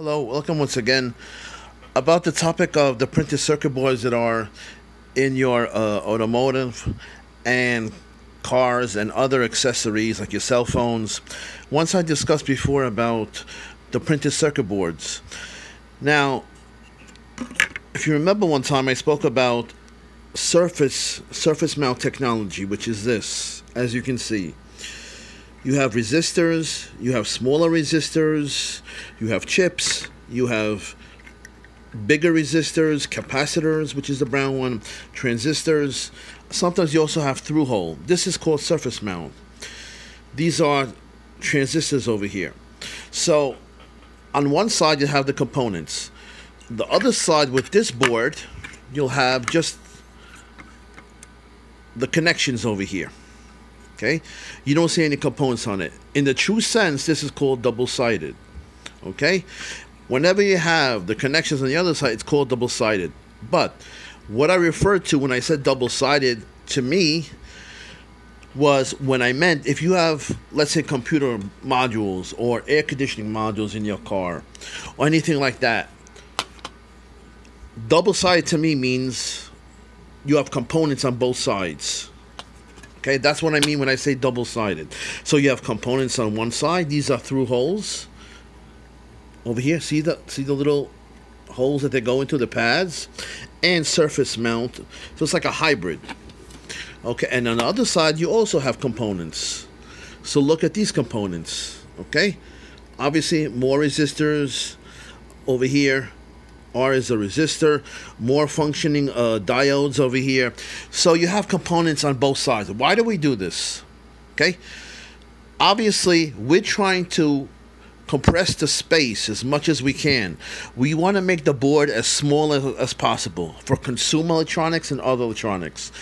Hello, welcome once again. About the topic of the printed circuit boards that are in your uh, automotive and cars and other accessories like your cell phones. Once I discussed before about the printed circuit boards. Now, if you remember one time I spoke about surface surface mount technology, which is this, as you can see. You have resistors, you have smaller resistors, you have chips, you have bigger resistors, capacitors, which is the brown one, transistors. Sometimes you also have through hole. This is called surface mount. These are transistors over here. So on one side you have the components. The other side with this board, you'll have just the connections over here. Okay? You don't see any components on it. In the true sense, this is called double-sided. Okay? Whenever you have the connections on the other side, it's called double-sided. But what I referred to when I said double-sided to me was when I meant if you have, let's say, computer modules or air conditioning modules in your car or anything like that, double sided to me means you have components on both sides. Okay, that's what I mean when I say double sided. So you have components on one side, these are through holes. Over here, see the see the little holes that they go into the pads and surface mount. So it's like a hybrid. Okay, and on the other side, you also have components. So look at these components. Okay, obviously more resistors over here. R is a resistor, more functioning uh, diodes over here. So you have components on both sides. Why do we do this? Okay, obviously we're trying to compress the space as much as we can. We want to make the board as small as, as, possible for consumer electronics and other electronics.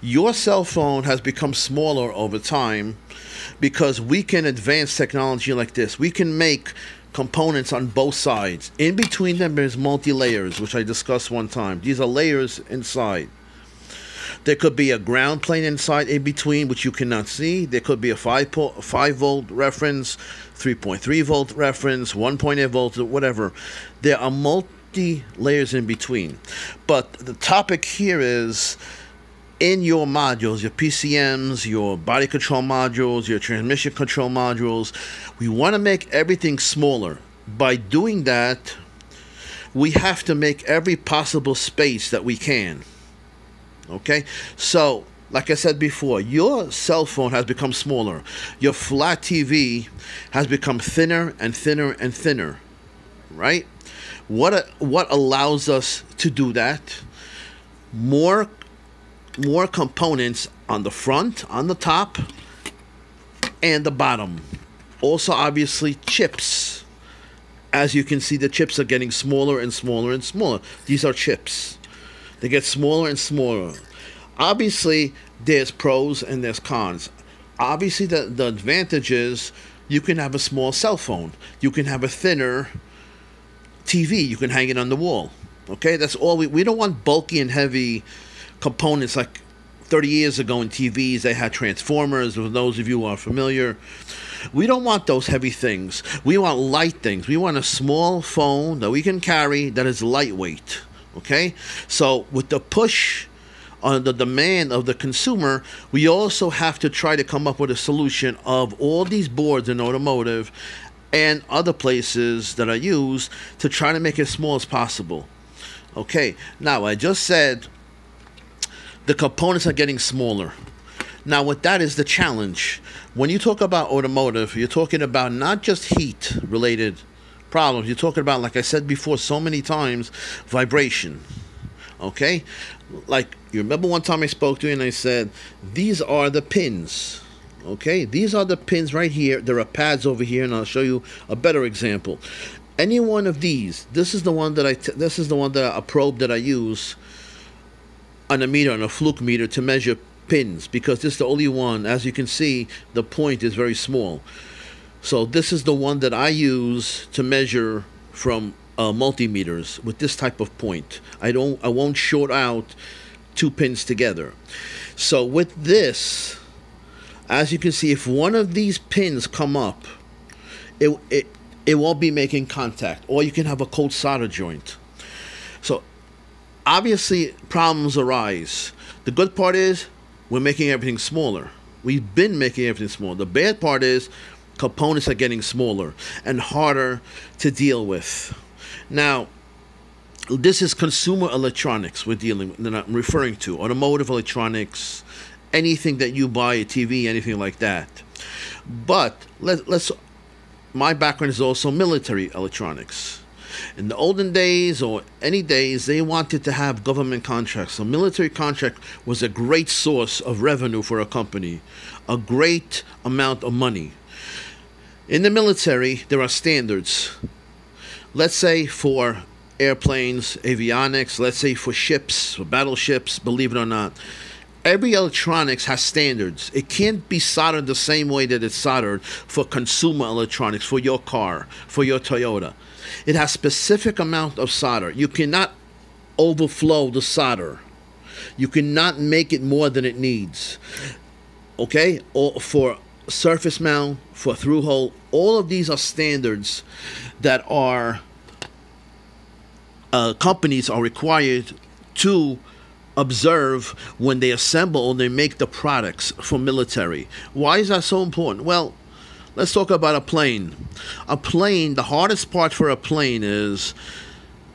Your cell phone has become smaller over time because we can advance technology like this. We can make components on both sides. In between them, there's multi layers, which I discussed one time. These are layers inside. There could be a ground plane inside in between, which you cannot see. There could be a 5, 5 volt reference, 3.3 volt reference, 1.8 volt, whatever. There are multi layers in between. But the topic here is in your modules, your PCMs, your body control modules, your transmission control modules, we want to make everything smaller. By doing that, we have to make every possible space that we can. Okay? So, like I said before, your cell phone has become smaller. Your flat TV has become thinner and thinner and thinner. Right? What what allows us to do that? More more components on the front, on the top, and the bottom. Also, obviously, chips. As you can see, the chips are getting smaller and smaller and smaller. These are chips. They get smaller and smaller. Obviously, there's pros and there's cons. Obviously, the, the advantage is you can have a small cell phone. You can have a thinner TV. You can hang it on the wall. Okay, that's all we, we don't want bulky and heavy components like 30 years ago in TVs they had transformers for those of you who are familiar. We don't want those heavy things. We want light things. We want a small phone that we can carry that is lightweight okay? So with the push on the demand of the consumer we also have to try to come up with a solution of all these boards in automotive and other places that are used to try to make it as small as possible. Okay now i just said the components are getting smaller. Now, what that is the challenge. When you talk about automotive, you're talking about not just heat related problems, you're talking about, like I said before so many times, vibration. Okay? Like, you remember one time I spoke to you and I said, these are the pins. Okay? These are the pins right here. There are pads over here, and I'll show you a better example. Any one of these, this is the one that I, this is the one that a probe that I use on a meter, on a fluke meter, to measure pins because this is the only one. As you can see, the point is very small. So this is the one that I use to measure from uh, multimeters with this type of point. I don't, I won't short out two pins together. So with this, as you can see, if one of these pins come up, it, it it won't be making contact, or you can have a cold solder joint. So obviously problems arise. The good part is we're making everything smaller. We've been making everything smaller. The bad part is components are getting smaller and harder to deal with. Now, this is consumer electronics we're dealing with, I'm referring to, automotive electronics, anything that you buy, a TV, anything like that. But let, let's my background is also military electronics. In the olden days or any days, they wanted to have government contracts. So, military contract was a great source of revenue for a company, a great amount of money. In the military, there are standards. Let's say for airplanes, avionics, let's say for ships, for battleships, believe it or not, every electronics has standards. It can't be soldered the same way that it's soldered for consumer electronics, for your car, for your Toyota. It has specific amount of solder. You cannot overflow the solder. You cannot make it more than it needs. Okay? Or for surface mount, for through hole, all of these are standards that are uh, companies are required to observe when they assemble and they make the products for military. Why is that so important? Well, let's talk about a plane. A plane, the hardest part for a plane is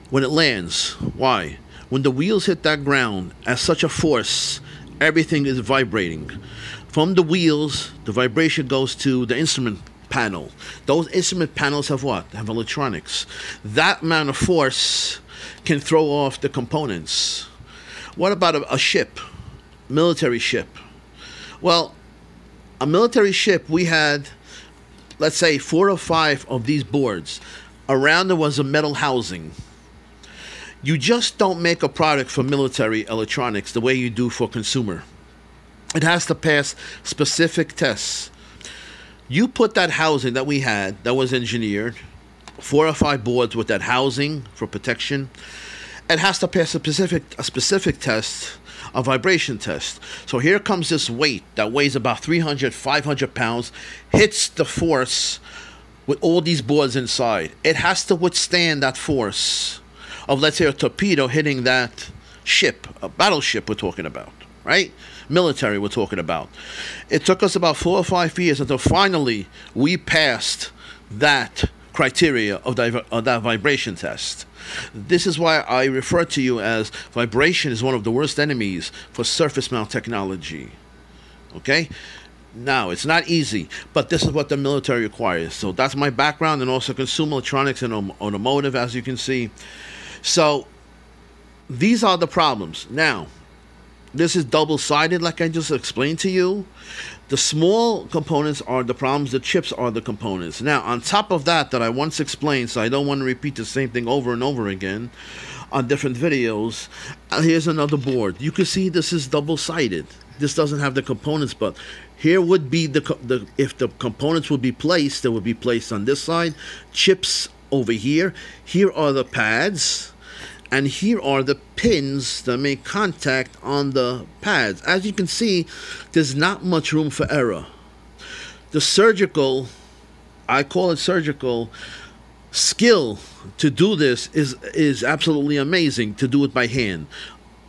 when it lands. Why? When the wheels hit that ground at such a force, everything is vibrating. From the wheels, the vibration goes to the instrument panel. Those instrument panels have what? Have electronics. That amount of force can throw off the components. What about a, a ship, military ship? Well, a military ship, we had, let's say, four or five of these boards. Around there was a metal housing. You just don't make a product for military electronics the way you do for consumer. It has to pass specific tests. You put that housing that we had that was engineered, four or five boards with that housing for protection. It has to pass a specific a specific test, a vibration test. So here comes this weight that weighs about 300, 500 pounds, hits the force with all these boards inside. It has to withstand that force of, let's say, a torpedo hitting that ship, a battleship we're talking about, right? Military we're talking about. It took us about four or five years until finally we passed that criteria of, of that vibration test. This is why I refer to you as vibration is one of the worst enemies for surface mount technology. Okay? Now, it's not easy, but this is what the military requires. So that's my background and also consumer electronics and automotive, as you can see. So these are the problems. Now, this is double sided, like I just explained to you. The small components are the problems, the chips are the components. Now, on top of that, that I once explained, so I don't want to repeat the same thing over and over again on different videos, uh, here's another board. You can see this is double sided. This doesn't have the components, but here would be the, the if the components would be placed, they would be placed on this side. Chips over here. Here are the pads and here are the pins that make contact on the pads. As you can see, there's not much room for error. The surgical, I call it surgical, skill to do this is is absolutely amazing to do it by hand.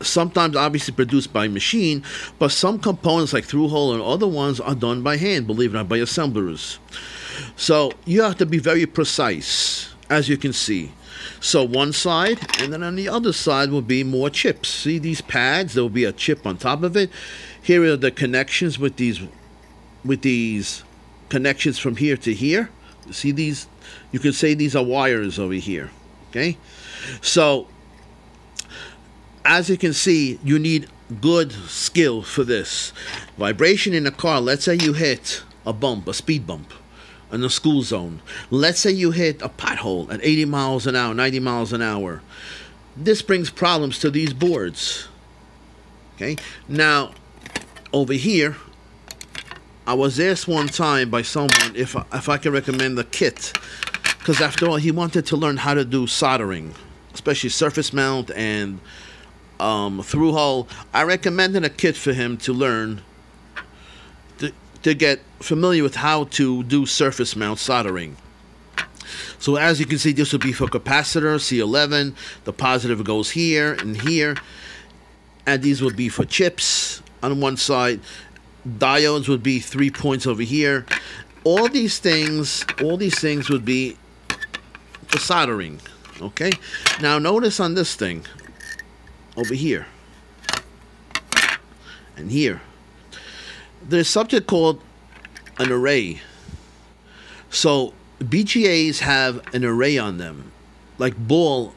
Sometimes obviously produced by machine, but some components like through hole and other ones are done by hand, believe it or not, by assemblers. So you have to be very precise, as you can see. So one side, and then on the other side will be more chips. See these pads? There will be a chip on top of it. Here are the connections with these, with these connections from here to here. See these? You can say these are wires over here. Okay, so as you can see, you need good skill for this. Vibration in a car. Let's say you hit a bump, a speed bump in the school zone. Let's say you hit a pothole at 80 miles an hour, 90 miles an hour. This brings problems to these boards. Okay, now over here, I was asked one time by someone if I, if I can recommend the kit, because after all, he wanted to learn how to do soldering, especially surface mount and um, through hole. I recommended a kit for him to learn to get familiar with how to do surface mount soldering. So as you can see, this would be for capacitor C11. The positive goes here and here. And these would be for chips on one side. Diodes would be three points over here. All these things, all these things would be for soldering. Okay. Now notice on this thing over here and here. There's something called an array. So BGAs have an array on them, like ball,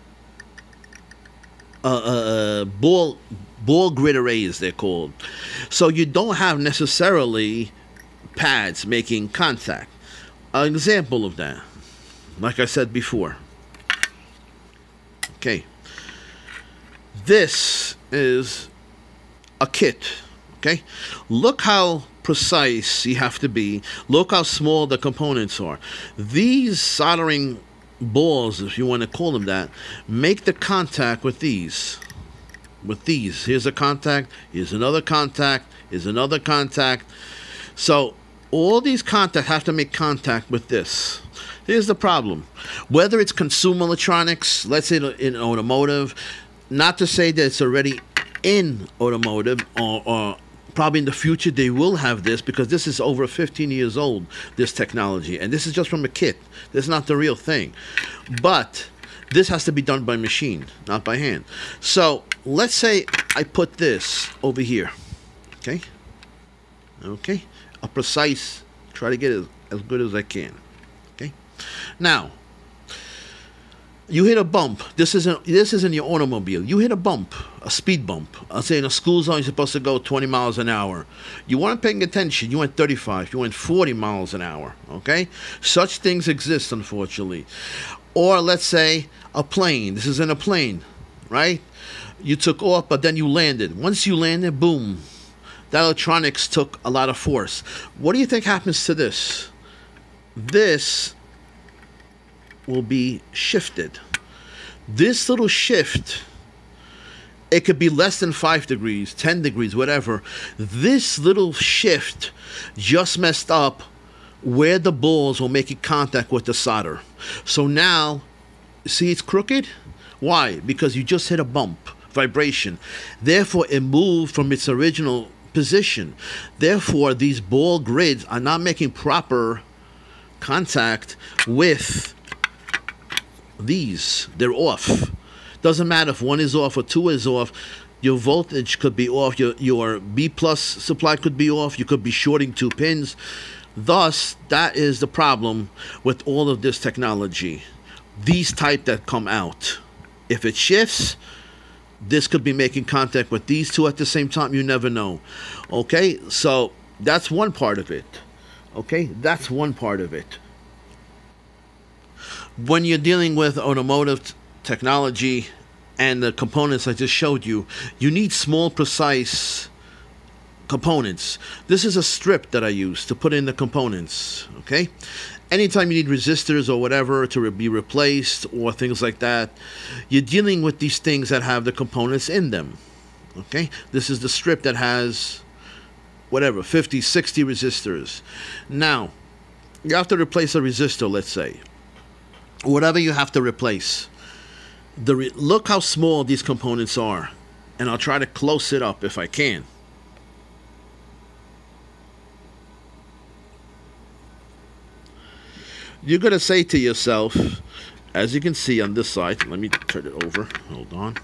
uh, uh, uh, ball, ball grid arrays. They're called. So you don't have necessarily pads making contact. An example of that, like I said before. Okay. This is a kit. Okay. Look how precise you have to be. Look how small the components are. These soldering balls, if you want to call them that, make the contact with these. With these. Here's a contact, here's another contact, here's another contact. So all these contacts have to make contact with this. Here's the problem. Whether it's consumer electronics, let's say in automotive, not to say that it's already in automotive or, or probably in the future they will have this because this is over 15 years old this technology. And this is just from a kit. This is not the real thing. But this has to be done by machine not by hand. So let's say i put this over here. Okay? Okay? A precise try to get it as good as i can. Okay? Now you hit a bump. This isn't this isn't your automobile. You hit a bump, a speed bump. I'll say in a school zone you're supposed to go 20 miles an hour. You weren't paying attention. You went 35. You went 40 miles an hour. Okay, such things exist, unfortunately. Or let's say a plane. This is in a plane, right? You took off, but then you landed. Once you landed, boom, that electronics took a lot of force. What do you think happens to this? This will be shifted. This little shift, it could be less than 5 degrees, 10 degrees, whatever. This little shift just messed up where the balls will make contact with the solder. So now, see it's crooked? Why? Because you just hit a bump, vibration. Therefore, it moved from its original position. Therefore, these ball grids are not making proper contact with these. They're off. Doesn't matter if one is off or two is off. Your voltage could be off. Your your B plus supply could be off. You could be shorting two pins. Thus, that is the problem with all of this technology. These type that come out. If it shifts, this could be making contact with these two at the same time. You never know. Okay, so that's one part of it. Okay, that's one part of it when you're dealing with automotive technology and the components I just showed you, you need small, precise components. This is a strip that I use to put in the components, okay? Anytime you need resistors or whatever to be replaced or things like that, you're dealing with these things that have the components in them, okay? This is the strip that has whatever, 50, 60 resistors. Now, you have to replace a resistor, let's say whatever you have to replace. The re look how small these components are, and I'll try to close it up if I can. You're going to say to yourself, as you can see on this side, let me turn it over, hold on.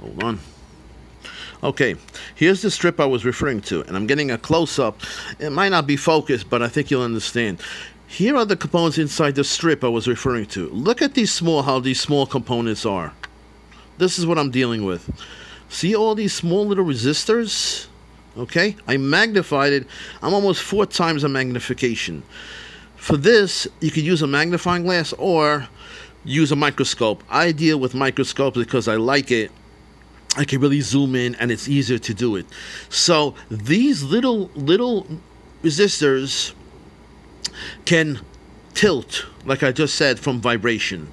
Hold on. Okay, here's the strip I was referring to, and I'm getting a close-up. It might not be focused, but I think you'll understand. Here are the components inside the strip I was referring to. Look at these small, how these small components are. This is what I'm dealing with. See all these small little resistors? Okay, I magnified it. I'm almost four times the magnification. For this, you could use a magnifying glass or use a microscope. I deal with microscopes because I like it I can really zoom in and it's easier to do it. So these little little resistors can tilt, like I just said, from vibration.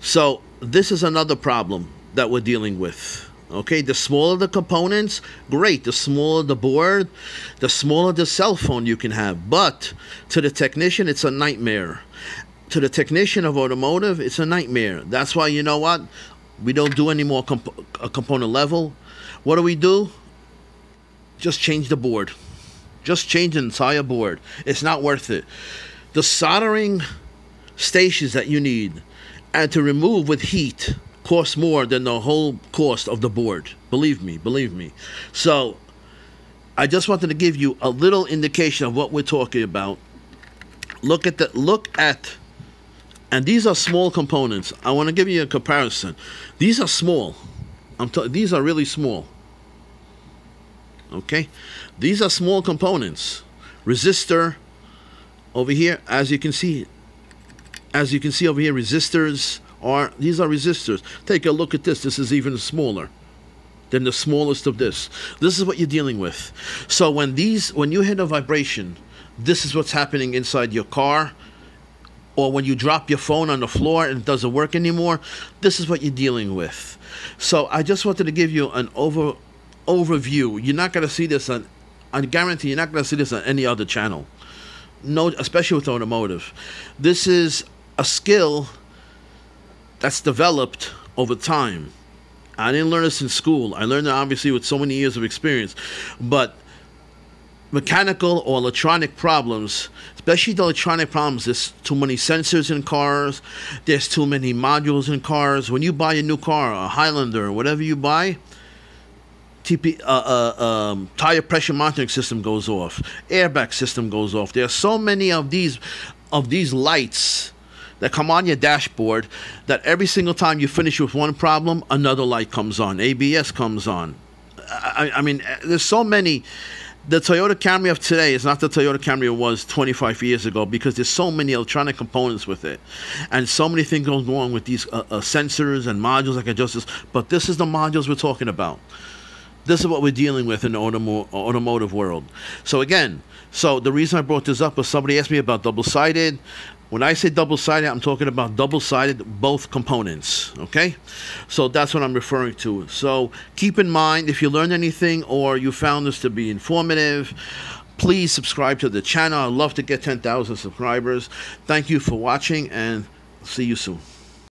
So this is another problem that we're dealing with. Okay, the smaller the components, great. The smaller the board, the smaller the cell phone you can have. But to the technician, it's a nightmare. To the technician of automotive, it's a nightmare. That's why you know what? We don't do any more comp- a component level. What do we do? Just change the board. Just change the entire board. It's not worth it. The soldering stations that you need and to remove with heat costs more than the whole cost of the board. Believe me, believe me. So I just wanted to give you a little indication of what we're talking about. Look at the look at and these are small components. I want to give you a comparison. These are small. I'm these are really small. Okay? These are small components. Resistor over here as you can see as you can see over here resistors are these are resistors. Take a look at this. This is even smaller than the smallest of this. This is what you're dealing with. So when these when you hit a vibration, this is what's happening inside your car. Or when you drop your phone on the floor and it doesn't work anymore, this is what you're dealing with. So I just wanted to give you an over overview. You're not going to see this on I guarantee you're not going to see this on any other channel. No, especially with automotive. This is a skill that's developed over time. I didn't learn this in school. I learned it obviously with so many years of experience. But mechanical or electronic problems, especially the electronic problems, there's too many sensors in cars, there's too many modules in cars. When you buy a new car, a Highlander, whatever you buy, TP, uh, uh, um, tire pressure monitoring system goes off, airbag system goes off. There are so many of these of these lights that come on your dashboard that every single time you finish with one problem, another light comes on, ABS comes on. I, I mean, there's so many. The Toyota Camry of today is not the Toyota Camry it was 25 years ago because there's so many electronic components with it, and so many things going on with these uh, uh, sensors and modules like just. But this is the modules we're talking about. This is what we're dealing with in the automo- automotive world. So again, so the reason I brought this up was somebody asked me about double-sided. When I say double sided, I'm talking about double sided, both components. Okay? So that's what I'm referring to. So keep in mind if you learned anything or you found this to be informative, please subscribe to the channel. I'd love to get 10,000 subscribers. Thank you for watching and see you soon.